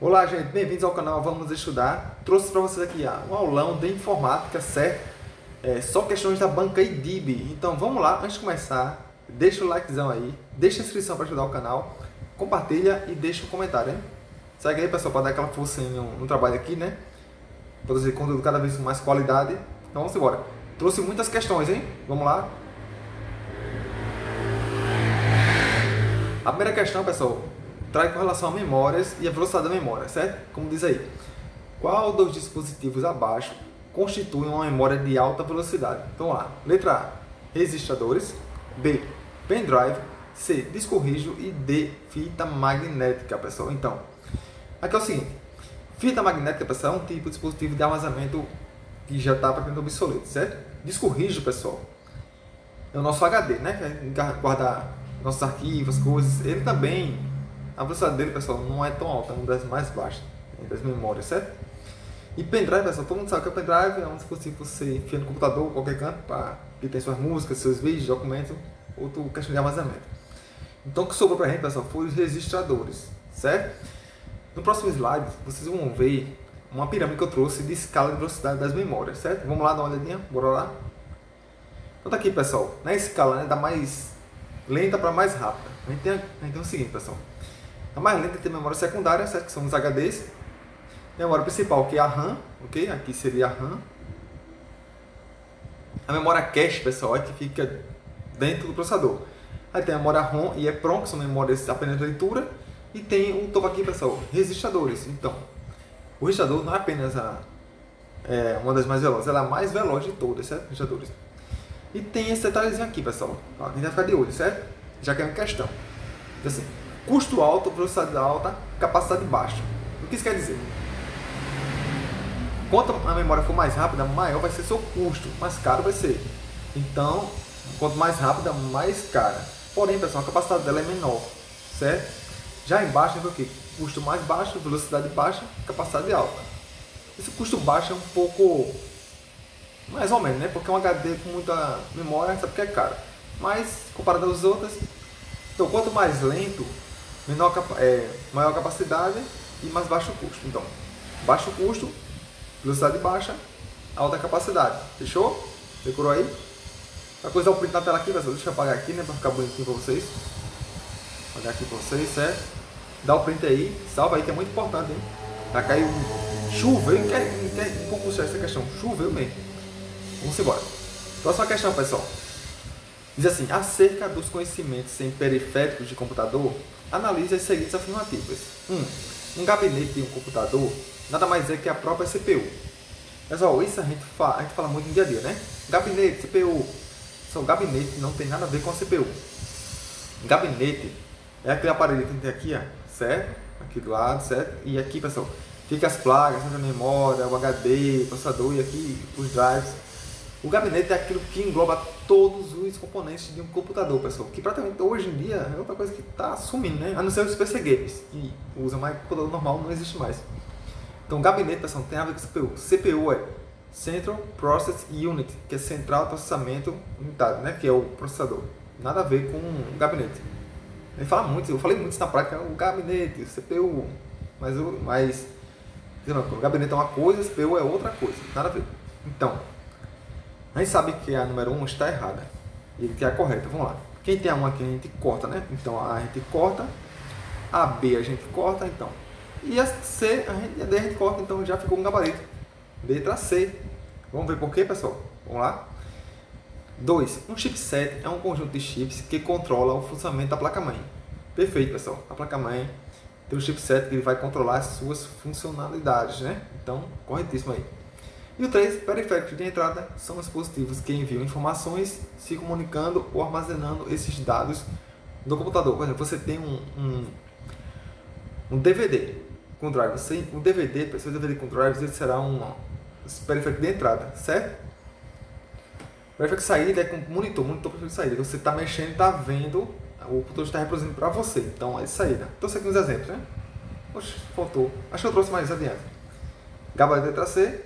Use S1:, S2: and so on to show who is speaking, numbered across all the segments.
S1: Olá, gente, bem-vindos ao canal Vamos Estudar. Trouxe para vocês aqui um aulão de informática, certo? É, só questões da banca IDIB. Então vamos lá, antes de começar, deixa o likezão aí, deixa a inscrição para ajudar o canal, compartilha e deixa um comentário, hein? Segue aí, pessoal, para dar aquela força no, no trabalho aqui, né? Produzir conteúdo cada vez com mais qualidade. Então vamos embora. Trouxe muitas questões, hein? Vamos lá. A primeira questão, pessoal, traz com relação a memórias e a velocidade da memória, certo? Como diz aí. Qual dos dispositivos abaixo constitui uma memória de alta velocidade? Então lá, letra A, registradores, B, pendrive, C, disco rígido e D, fita magnética, pessoal. Então, aqui é o seguinte, fita magnética, pessoal, é um tipo de dispositivo de armazenamento que já está praticamente obsoleto, certo? Disco rígido, pessoal, é o nosso HD, né? Que guardar nossos arquivos, coisas. Ele também a velocidade dele, pessoal, não é tão alta, é uma das mais baixas das memórias, certo? E pendrive, pessoal, todo mundo sabe que o pendrive é um dispositivo que você enfia no computador, qualquer canto, que tem suas músicas, seus vídeos, documentos, outro questão de armazenamento. Então o que sobrou para a gente, pessoal, foi os registradores, certo? No próximo slide, vocês vão ver uma pirâmide que eu trouxe de escala de velocidade das memórias, certo? Vamos lá dar uma olhadinha? Bora lá? Então tá aqui, pessoal, na escala, né, da mais lenta para mais rápida. A gente, tem, a gente tem o seguinte, pessoal. A mais lenta tem memória secundária, certo? que são os HDs. Memória principal, que é a RAM, ok? Aqui seria a RAM. A memória cache, pessoal, é que fica dentro do processador. Aí tem a memória ROM e EPROM, que são memórias apenas de leitura. E tem um topo aqui, pessoal, registradores. Então, o registrador não é apenas a, é, uma das mais velozes, ela é a mais veloz de todas, certo? Registradores. E tem esse detalhezinho aqui, pessoal. a gente vai ficar de olho, certo? Já que é uma questão. Então, assim, Custo alto, velocidade alta, capacidade baixa. O que isso quer dizer? Quanto a memória for mais rápida, maior vai ser seu custo, mais caro vai ser. Então, quanto mais rápida, mais cara. Porém, pessoal, a capacidade dela é menor, certo? Já embaixo é o que? Custo mais baixo, velocidade baixa, capacidade alta. Esse custo baixo é um pouco mais ou menos, né? Porque um HD com muita memória, sabe que é caro. Mas comparado às outras, então quanto mais lento, menor, é, maior capacidade e mais baixo custo. Então, baixo custo, velocidade baixa, alta capacidade. Fechou? Decorou aí? A coisa é o print na tela aqui, pessoal. Deixa eu apagar aqui, né? Pra ficar bonitinho pra vocês. Apagar aqui pra vocês, certo? Dá o print aí, salva aí, que é muito importante, hein? Vai cair um choveu, não quer, não quer um pouco essa questão. Choveu mesmo. Vamos embora. Próxima questão, pessoal. Diz assim, acerca dos conhecimentos em periféricos de computador, analise as seguintes afirmativas. 1. Um, um gabinete de um computador nada mais é que a própria CPU. Pessoal, isso a gente, fala, a gente fala muito no dia a dia, né? Gabinete, CPU. Só o gabinete não tem nada a ver com a CPU. Gabinete é aquele aparelho que tem aqui, ó, certo? Aqui do lado, certo? E aqui, pessoal, fica as placas, a memória, o HD, o processador e aqui os drives. O gabinete é aquilo que engloba todos os componentes de um computador, pessoal. Que praticamente hoje em dia é outra coisa que está sumindo, né? A não ser os PC Games, que usa mais computador normal, não existe mais. Então, gabinete, pessoal, tem a ver com CPU. CPU é Central Process Unit, que é Central Processamento Unidade, né? Que é o processador. Nada a ver com o gabinete. Ele fala muito, eu falei muito isso na prática, o gabinete, o CPU, mas, o, mas o gabinete é uma coisa, o CPU é outra coisa, nada a ver. Então, a gente sabe que a número 1 está errada e que é a correta. Vamos lá. Quem tem a 1 aqui a gente corta, né? Então a gente corta, a B a gente corta, então. E a C, a, gente, a D a gente corta, então já ficou um gabarito. Letra C. Vamos ver por quê, pessoal? Vamos lá. 2. Um chipset é um conjunto de chips que controla o funcionamento da placa-mãe. Perfeito, pessoal. A placa-mãe tem um chipset que vai controlar as suas funcionalidades, né? Então, corretíssimo aí. E o 3, periféricos de entrada, são os dispositivos que enviam informações se comunicando ou armazenando esses dados no computador. Por exemplo, você tem um, um, um DVD com drive. Você, um DVD, para DVD com drive, ele será um periférico de entrada, certo? Periférico de saída é com monitor, monitor de saída. Você está mexendo está vendo, o computador está reproduzindo para você. Então, é de saída. Trouxe aqui uns exemplos, né? Faltou. Acho que eu trouxe mais adiante. Gabarito letra C,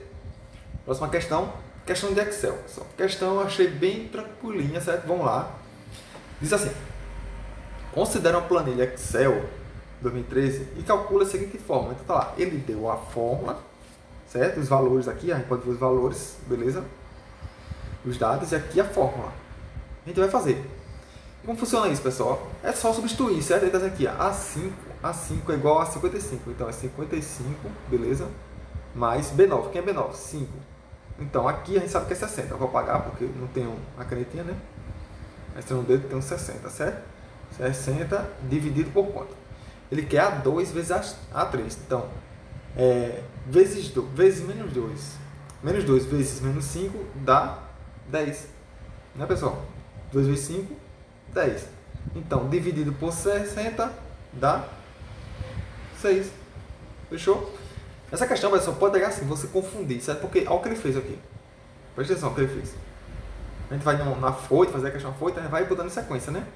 S1: Próxima questão, questão de Excel. Pessoal. Questão eu achei bem tranquilinha, certo? Vamos lá. Diz assim: considera uma planilha Excel 2013 e calcula da seguinte forma. Então tá lá, ele deu a fórmula, certo? Os valores aqui, a gente pode ver os valores, beleza? Os dados e aqui a fórmula. A gente vai fazer. Como funciona isso, pessoal? É só substituir, certo? Então aqui, A5, A5 é igual a 55. Então é 55, beleza? Mais B9. Quem é B9? 5. Então aqui a gente sabe que é 60. Eu vou apagar porque não tenho a canetinha, né? Mas tem um dedo tem um 60, certo? 60 dividido por quanto? Ele quer A2 vezes A3. Então, é, vezes, do, vezes menos 2. Menos 2 vezes menos 5 dá 10. Né, pessoal? 2 vezes 5, 10. Então, dividido por 60 dá 6. Fechou? Essa questão, pessoal, pode pegar assim, você confundir, certo? Porque olha o que ele fez aqui. Presta atenção o que ele fez. A gente vai na foita, fazer a questão foita, vai botando em sequência, né?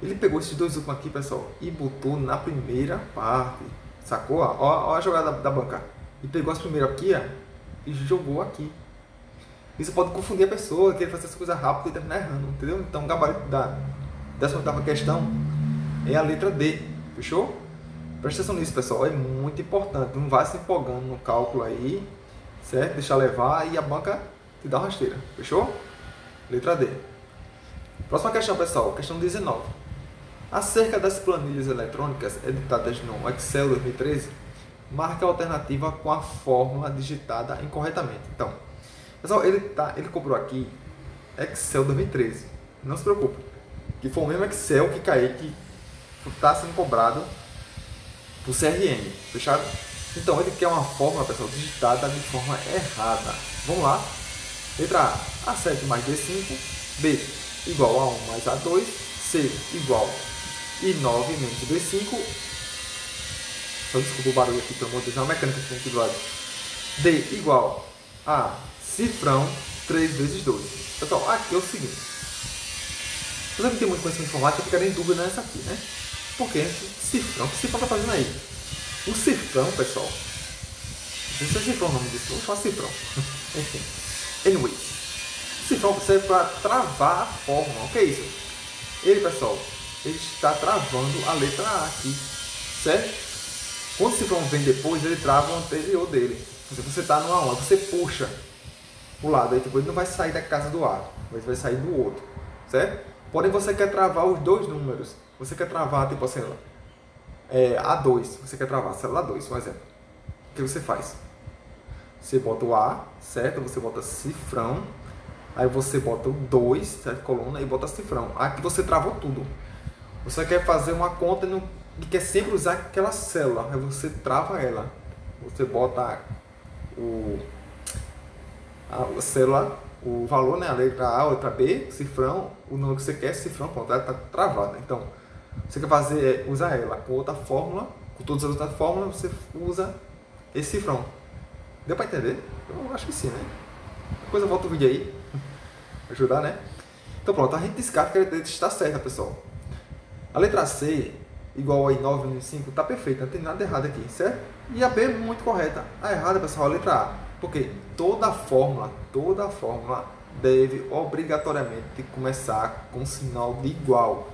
S1: Ele pegou esses dois últimos aqui, pessoal, e botou na primeira parte. Sacou? Ó a jogada da, da banca. E pegou as primeiras aqui, ó, e jogou aqui. Isso pode confundir a pessoa, querer fazer essa coisa rápida e terminar errando, entendeu? Então, o gabarito da 18 questão é a letra D, fechou? Presta atenção nisso, pessoal, é muito importante. Não vai se empolgando no cálculo aí, certo? Deixar levar e a banca te dá rasteira, fechou? Letra D. Próxima questão, pessoal, questão 19. Acerca das planilhas eletrônicas editadas no Excel 2013, marca a alternativa com a fórmula digitada incorretamente. Então, pessoal, ele, tá, ele cobrou aqui Excel 2013. Não se preocupe, que foi o mesmo Excel que caiu, que está sendo cobrado por CRM, fechado? Então, ele quer uma fórmula, pessoal, digitada de forma errada. Vamos lá. Letra A, A7 mais B5, B igual a 1 mais A2, C igual e 9 menos B5. Só desculpa o barulho aqui, pelo amor de Deus, é uma mecânica que tem aqui do lado. D igual a cifrão 3 vezes 2. Pessoal, aqui é o seguinte. Você que tem muito conhecimento informática, ficaria em dúvida nessa aqui, né? Porque cifrão, que cifrão está fazendo aí? O cifrão, pessoal. Não sei se é cifrão o nome disso, vou chamar cifrão. Enfim. Anyway. Cifrão serve para travar a fórmula. O que é isso? Ele, pessoal, ele está travando a letra A aqui, certo? Quando o cifrão vem depois, ele trava o anterior dele. Se você está no A1, você puxa o lado, aí depois ele não vai sair da casa do A, mas vai sair do outro, certo? Porém, você quer travar os dois números. Você quer travar, tipo assim, é, A2, você quer travar a célula 2, por exemplo. O que você faz? Você bota o A, certo? Você bota cifrão, aí você bota o 2, certo? Coluna, e bota cifrão. Aqui você travou tudo. Você quer fazer uma conta e quer sempre usar aquela célula. Aí você trava ela. Você bota o, a célula, o valor, né? A letra A, a letra B, cifrão, o número que você quer, cifrão, pronto, ela está travada. Então, você quer fazer, usar ela com outra fórmula, com todas as outras fórmulas, você usa esse cifrão. Deu para entender? Eu acho que sim, né? Depois eu volto o vídeo aí. Ajudar, né? Então pronto, a gente descarta que a letra está certa, pessoal. A letra C, igual a 9 menos 5, está perfeita, não tem nada errado aqui, certo? E a B, muito correta. A errada, pessoal, a letra A. Porque toda fórmula, toda fórmula deve obrigatoriamente começar com sinal de igual.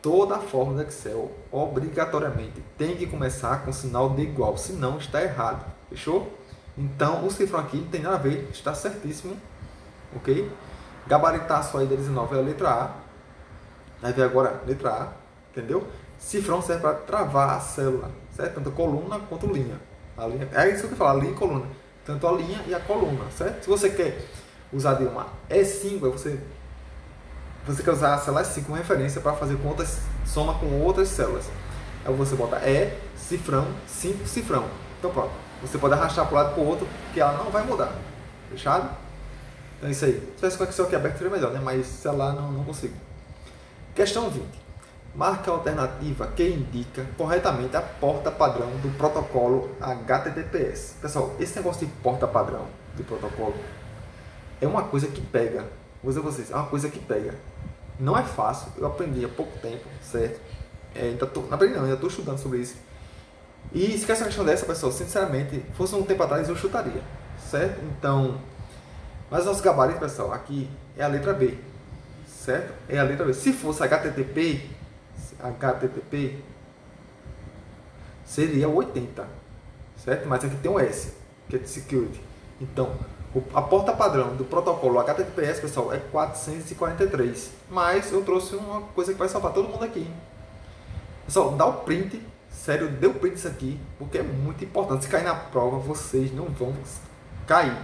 S1: Toda fórmula do Excel, obrigatoriamente, tem que começar com sinal de igual, senão está errado. Fechou? Então, o cifrão aqui não tem nada a ver, está certíssimo. Ok? Gabaritaço aí da 19 é a letra A. Vai ver agora, letra A Entendeu? Cifrão serve para travar a célula, certo? Tanto coluna quanto linha. A linha é isso que eu falo, linha e coluna. Tanto a linha e a coluna, certo? Se você quer usar de uma E5, você, você quer usar a célula E5 como referência para fazer contas, soma com outras células. Aí você bota E, cifrão, 5, cifrão. Então pronto. Você pode arrastar para um lado para o outro, que ela não vai mudar. Fechado? Então é isso aí. Se tivesse com o Excel aqui aberto seria melhor, né? Mas celular não, não consigo. Questão 20 marca a alternativa que indica corretamente a porta padrão do protocolo HTTPS. Pessoal, esse negócio de porta padrão de protocolo é uma coisa que pega. Vou dizer a vocês, é uma coisa que pega. Não é fácil, eu aprendi há pouco tempo, certo? É, ainda tô, não aprendi não, ainda estou estudando sobre isso. E se essa questão dessa, pessoal, sinceramente, fosse um tempo atrás eu chutaria, certo? Então, mas nosso gabarito, pessoal, aqui é a letra B, certo? É a letra B. Se fosse HTTP, HTTP, seria 80, certo? Mas aqui tem um S, que é de security. Então, a porta padrão do protocolo HTTPS, pessoal, é 443. Mas eu trouxe uma coisa que vai salvar todo mundo aqui. Pessoal, dá o print. Sério, dê o print isso aqui, porque é muito importante. Se cair na prova, vocês não vão cair.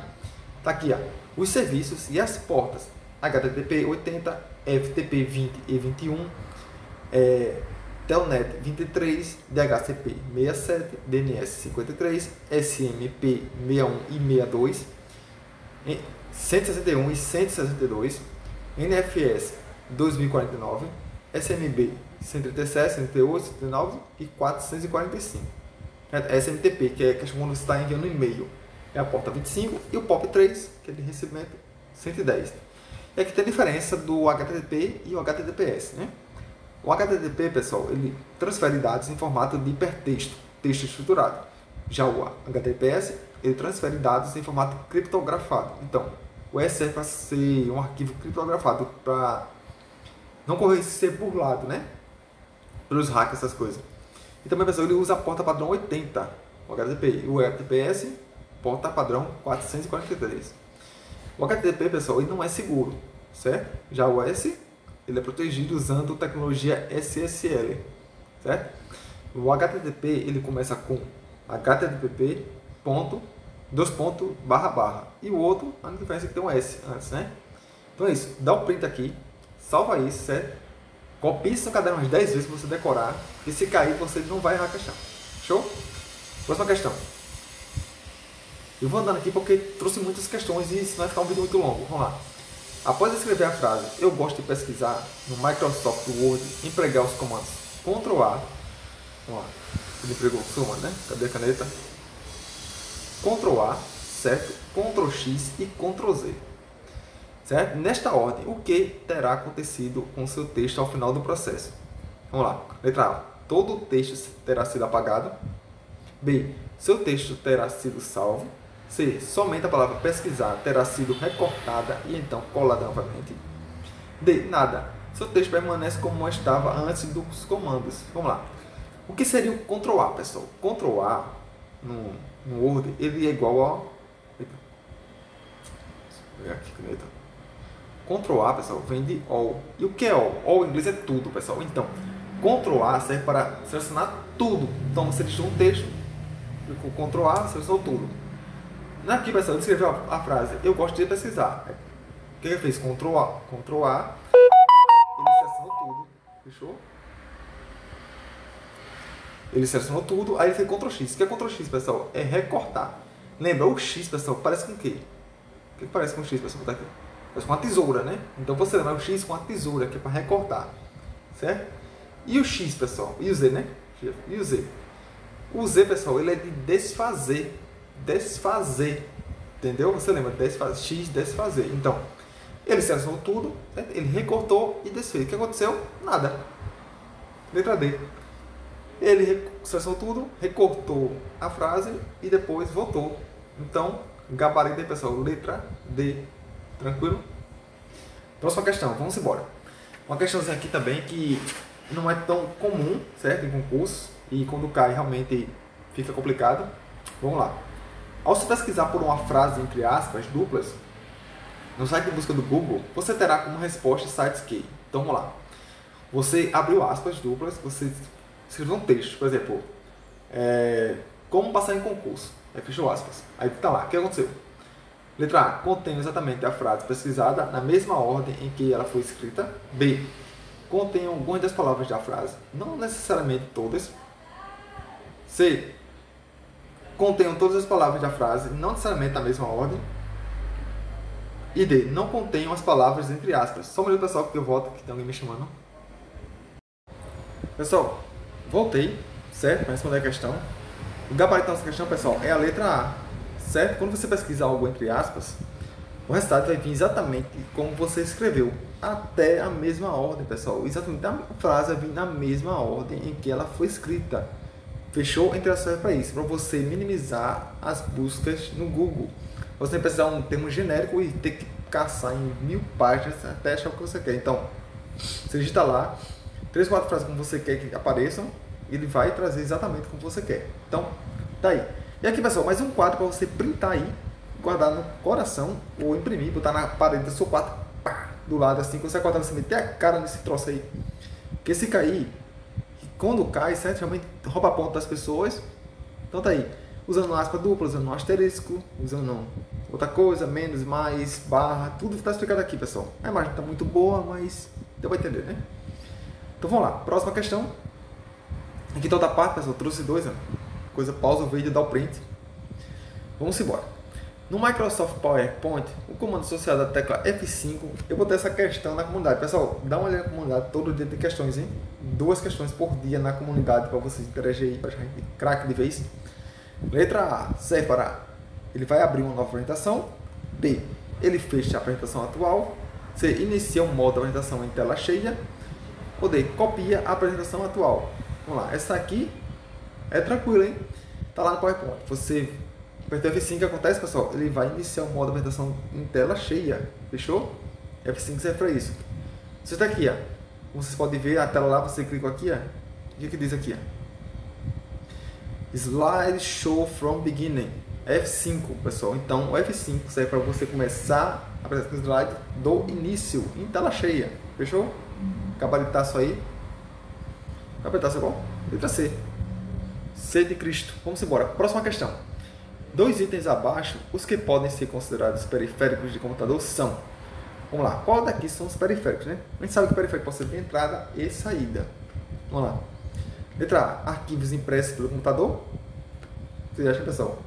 S1: Tá aqui, ó. Os serviços e as portas. HTTP 80, FTP 20 e 21, é, Telnet 23, DHCP 67, DNS 53, SMP 61 e 62, 161 e 162, NFS 2049, SMB 137, 138, 139 e 445. SMTP, que é quando você está enviando e-mail, é a porta 25, e o POP3, que é de recebimento 110. E aqui tem a diferença do HTTP e o HTTPS. Né? O HTTP, pessoal, ele transfere dados em formato de hipertexto, texto estruturado. Já o HTTPS, ele transfere dados em formato criptografado. Então, o S serve para ser um arquivo criptografado, para não correr ser burlado, né? Pelos hackers, essas coisas. E também, pessoal, ele usa a porta padrão 80, o HTTP. O HTTPS, porta padrão 443. O HTTP, pessoal, ele não é seguro, certo? Já o S, ele é protegido usando tecnologia SSL, certo? O HTTP, ele começa com HTTP ponto, dois pontos, barra, barra. E o outro, a diferença é que tem um S antes, né? Então é isso. Dá o um print aqui, salva isso, certo? Copie no caderno umas 10 vezes para você decorar. E se cair, você não vai errar a questão. Show? Próxima questão. Eu vou andando aqui porque trouxe muitas questões e isso vai ficar um vídeo muito longo. Vamos lá. Após escrever a frase, eu gosto de pesquisar no Microsoft Word, empregar os comandos Ctrl A. Vamos lá. Ele empregou comando, né? Cadê a caneta? Ctrl A, certo? Ctrl X e Ctrl Z. Certo? Nesta ordem, o que terá acontecido com seu texto ao final do processo? Vamos lá. Letra A. Todo o texto terá sido apagado. B. Seu texto terá sido salvo. C. Somente a palavra pesquisar terá sido recortada e então colada novamente. D. Nada. Seu texto permanece como estava antes dos comandos. Vamos lá. O que seria o Ctrl A, pessoal? Ctrl A no, no Word, ele é igual a. Deixa eu aqui, caneta. Ctrl A, pessoal, vem de All. E o que é All? All em inglês é tudo, pessoal. Então, Ctrl A serve para selecionar tudo. Então, você deixou um texto, com Ctrl A, selecionou tudo. Aqui, pessoal, ele escreveu a, frase Eu gosto de pesquisar. O que ele fez? Ctrl A. Ctrl A. Ele selecionou tudo. Fechou? Ele selecionou tudo, aí ele fez Ctrl X. O que é Ctrl X, pessoal? É recortar. Lembra, o X, pessoal, parece com o quê? O que parece com o X, pessoal? Aqui. Parece com uma tesoura, né? Então você lembra o X com a tesoura, que é para recortar. Certo? E o X, pessoal? E o Z, né? E o Z? O Z, pessoal, ele é de desfazer. Desfazer. Entendeu? Você lembra? Desfazer. X, desfazer. Então, ele selecionou tudo, certo? ele recortou e desfez. O que aconteceu? Nada. Letra D. Ele acessou tudo, recortou a frase e depois voltou. Então, gabarito aí, pessoal, letra D. Tranquilo? Próxima questão, vamos embora. Uma questãozinha aqui também que não é tão comum, certo? Em concurso. E quando cai, realmente fica complicado. Vamos lá. Ao se pesquisar por uma frase entre aspas duplas, no site de busca do Google, você terá como resposta sites que. Então vamos lá. Você abriu aspas duplas, você escreveu um texto, por exemplo, é, como passar em concurso. Aí fechou aspas. Aí tá lá, o que aconteceu? Letra A, contém exatamente a frase pesquisada na mesma ordem em que ela foi escrita. B, contém algumas das palavras da frase, não necessariamente todas. C, contenham todas as palavras da frase, não necessariamente na mesma ordem. E D, não contenham as palavras entre aspas. Só um minuto, pessoal, que eu volto, que tem alguém me chamando. Pessoal, voltei, certo? Para responder a questão. O gabarito da nossa questão, pessoal, é a letra A, certo? Quando você pesquisa algo entre aspas, o resultado vai vir exatamente como você escreveu, até a mesma ordem, pessoal. Exatamente a frase vai vir na mesma ordem em que ela foi escrita. Fechou? Entre aspas para isso, para você minimizar as buscas no Google. Você que precisar um termo genérico e ter que caçar em mil páginas até achar o que você quer. Então, você digita lá, três, quatro frases como você quer que apareçam ele vai trazer exatamente como você quer. Então, tá aí. E aqui, pessoal, mais um quadro para você printar aí, guardar no coração ou imprimir, botar na parede do seu quarto, pá, do lado assim, quando você acordar, você meter a cara nesse troço aí. Porque se cair, quando cai, certo? Realmente rouba a ponta das pessoas. Então tá aí. Usando aspa dupla, usando um asterisco, usando outra coisa, menos, mais, barra, tudo está explicado aqui, pessoal. A imagem está muito boa, mas deu para entender, né? Então vamos lá, próxima questão. Aqui toda a parte, pessoal, trouxe dois, ó. coisa pausa o vídeo, dá o print. Vamos embora. No Microsoft PowerPoint, o comando associado à tecla F5, eu botei essa questão na comunidade. Pessoal, dá uma olhada na comunidade, todo dia tem questões, hein? Duas questões por dia na comunidade para vocês interagirem para craque de vez. Letra A, serve para ele vai abrir uma nova apresentação. B, ele fecha a apresentação atual. C, inicia um modo de apresentação em tela cheia. Ou D, copia a apresentação atual. Vamos lá, essa aqui é tranquila, hein? Tá lá no PowerPoint. Você aperta F5, o que acontece, pessoal? Ele vai iniciar um modo apresentação em tela cheia. Fechou? F5 serve para isso. Você está aqui, ó. Vocês podem ver a tela lá, você clica aqui, ó. O que, diz aqui, ó? Slide Show from Beginning. F5, pessoal. Então, o F5 serve para você começar a apresentar o slide do início, em tela cheia. Fechou? Gabaritaço aí. Gabaritaço é bom? Letra C. C de Cristo. Vamos embora. Próxima questão. Dois itens abaixo, os que podem ser considerados periféricos de computador são. Vamos lá. Qual daqui são os periféricos, né? A gente sabe que o periférico pode ser de entrada e saída. Vamos lá. Letra A. Arquivos impressos pelo computador. Vocês acham, pessoal?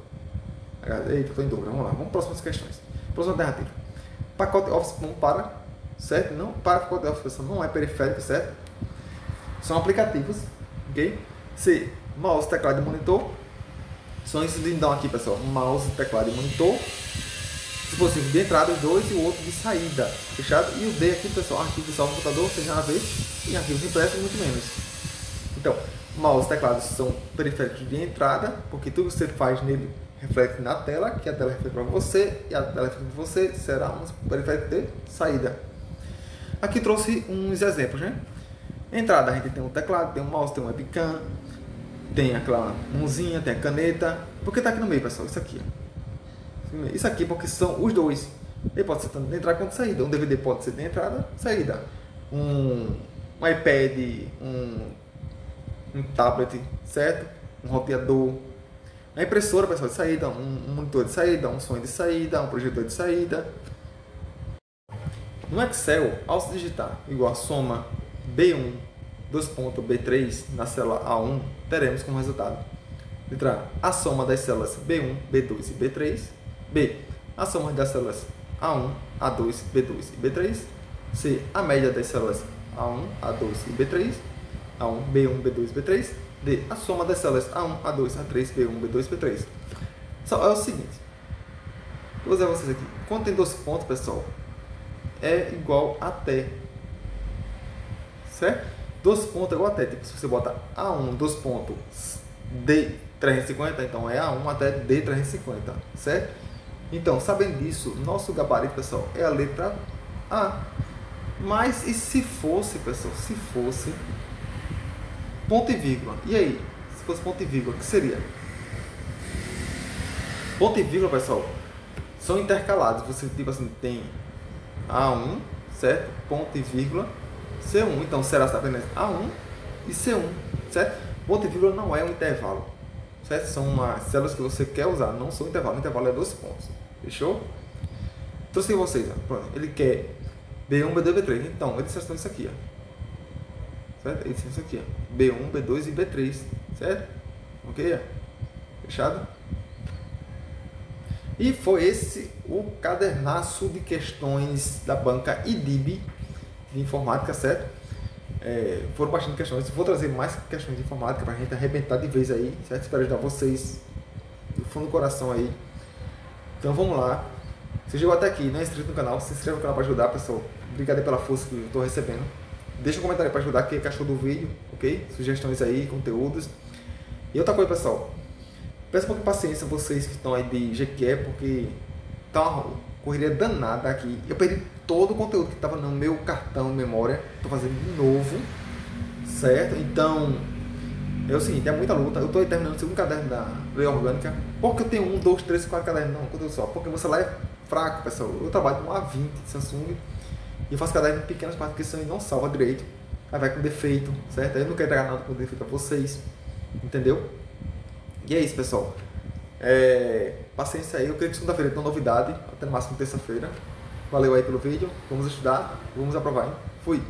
S1: Eita, estou em dúvida. Vamos lá. Vamos para as próximas questões. Próxima alternativa. Pacote Office não para, certo? Não para pacote Office, não é periférico, certo? São aplicativos, ok? C. Mouse, teclado e monitor. São esses lindão aqui, pessoal. Mouse, teclado e monitor. Possível, de entrada os dois e o outro de saída. Fechado? E o D aqui, pessoal, arquivo de salvo computador, seja uma vez, e arquivos impressos, muito menos. Então, mouse e teclado são periféricos de entrada, porque tudo que você faz nele reflete na tela, que a tela reflete para você, e a tela reflete para você será um periférico de saída. Aqui trouxe uns exemplos, né? Entrada, a gente tem um teclado, tem um mouse, tem um webcam, tem aquela mãozinha, tem a caneta. Por que está aqui no meio, pessoal? Isso aqui. Isso aqui porque são os dois. Ele pode ser tanto de entrada quanto saída. Um DVD pode ser de entrada, saída. Um, um iPad, um, um tablet, certo? Um roteador, a impressora, pessoal, de saída, um monitor de saída, um som de saída, um projetor de saída. No Excel, ao se digitar igual a soma B1, 2.B3 na célula A1, teremos como resultado letra A, a soma das células B1, B2 e B3. B, a soma das células A1, A2, B2 e B3. C, a média das células A1, A2 e B3. A1, B1, B2 e B3 D. A soma das células A1, A2, A3, B1, B2, B3. Só é o seguinte. Vou usar vocês aqui. Quando tem dois pontos, pessoal, é igual a T. Certo? Dois pontos é igual a T. Tipo, se você bota A1, dois pontos, D350, então é A1 até D350. Certo? Então, sabendo disso, nosso gabarito, pessoal, é a letra A. Mas e se fosse, pessoal, se fosse ponto e vírgula. E aí? Se fosse ponto e vírgula, o que seria? Ponto e vírgula, pessoal, são intercalados. Você, tipo assim, tem A1, certo? Ponto e vírgula, C1. Então, será apenas A1 e C1, certo? Ponto e vírgula não é um intervalo, certo? São umas células que você quer usar, não são intervalo. O intervalo é dois pontos, fechou? Então, se vocês, ó, ele quer B1, B2, B3. Então, eles estão isso aqui, ó certo? Esse, isso aqui, ó. B1, B2 e B3, certo? Ok? Fechado? E foi esse o cadernaço de questões da banca IDIB de informática, certo? É, foram bastante questões. Vou trazer mais questões de informática para a gente arrebentar de vez aí, certo? Espero ajudar vocês do fundo do coração aí. Então vamos lá. Se chegou até aqui não é inscrito no canal, se inscreva no canal para ajudar, pessoal. Obrigado pela força que eu estou recebendo. Deixa um comentário para ajudar quem achou do vídeo, ok? Sugestões aí, conteúdos. E outra coisa, pessoal. Peço um pouco de paciência vocês que estão aí de GQ, porque tá uma correria danada aqui. Eu perdi todo o conteúdo que estava no meu cartão de memória. Estou fazendo de novo, certo? Então, é o seguinte, é muita luta. Eu estou terminando o segundo caderno da lei orgânica. Porque eu tenho um, dois, três, quatro cadernos, não, conteúdo só. Porque você lá é fraco, pessoal. Eu trabalho com A20 de Samsung e faço caderno em pequenas partes que são e não salva direito. Aí vai com defeito, certo? Eu não quero entregar nada com defeito para vocês, entendeu? E é isso, pessoal. É, paciência aí, eu creio que segunda-feira tem uma novidade, até no máximo terça-feira. Valeu aí pelo vídeo, vamos estudar, vamos aprovar, hein? Fui!